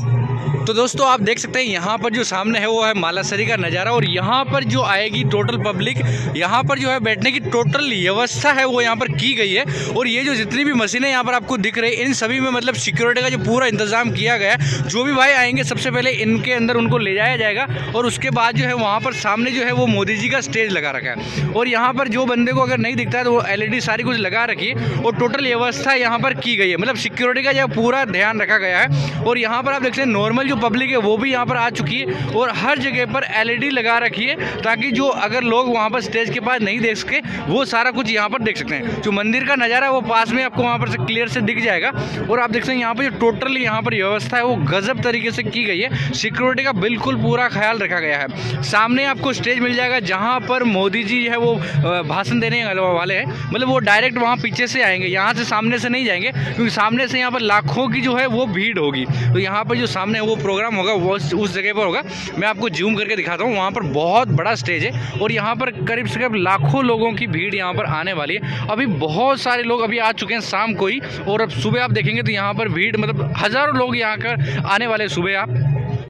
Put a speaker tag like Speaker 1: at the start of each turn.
Speaker 1: Thank you तो दोस्तों, आप देख सकते हैं, यहाँ पर जो सामने है, वो है मालासरी का नज़ारा और यहाँ पर जो आएगी टोटल पब्लिक यहाँ पर जो है बैठने की टोटल व्यवस्था है, वो यहाँ पर की गई है। और ये जो जितनी भी मशीनें यहाँ पर आपको दिख रही इन सभी में मतलब सिक्योरिटी का जो पूरा इंतज़ाम किया गया है, जो भी भाई आएँगे, सबसे पहले इनके अंदर उनको ले जाया जाएगा और उसके बाद जो है वहाँ पर सामने जो है वो मोदी जी का स्टेज लगा रखा है। और यहाँ पर जो बंदे को अगर नहीं दिखता है तो वो एल सारी कुछ लगा रखी है और टोटल व्यवस्था यहाँ पर की गई है। मतलब सिक्योरिटी का जो पूरा ध्यान रखा गया है और यहाँ पर आप देख सकते हैं नॉर्मल जो पब्लिक है वो भी यहाँ पर आ चुकी है और हर जगह पर एलईडी लगा रखी है ताकि जो अगर लोग वहाँ पर स्टेज के पास नहीं देख सके, वो सारा कुछ यहाँ पर देख सकते हैं। जो मंदिर का नज़ारा है, वो पास में आपको वहाँ पर से क्लियर से दिख जाएगा। और आप देख सकते हैं यहाँ पर जो टोटल यहाँ पर व्यवस्था है, वो गजब तरीके से की गई है। सिक्योरिटी का बिल्कुल पूरा ख्याल रखा गया है। सामने आपको स्टेज मिल जाएगा जहाँ पर मोदी जी है वो भाषण देने वाले हैं। मतलब वो डायरेक्ट वहाँ पीछे से आएँगे, यहाँ से सामने से नहीं जाएँगे, क्योंकि सामने से यहाँ पर लाखों की जो है वो भीड़ होगी। तो यहाँ पर जो सामने वो प्रोग्राम होगा, वो उस जगह पर होगा। मैं आपको जूम करके दिखाता हूँ, वहाँ पर बहुत बड़ा स्टेज है और यहाँ पर करीब से करीब लाखों लोगों की भीड़ यहाँ पर आने वाली है। अभी बहुत सारे लोग अभी आ चुके हैं शाम को ही, और अब सुबह आप देखेंगे तो यहाँ पर भीड़ मतलब हज़ारों लोग यहाँ कर आने वाले सुबह आप।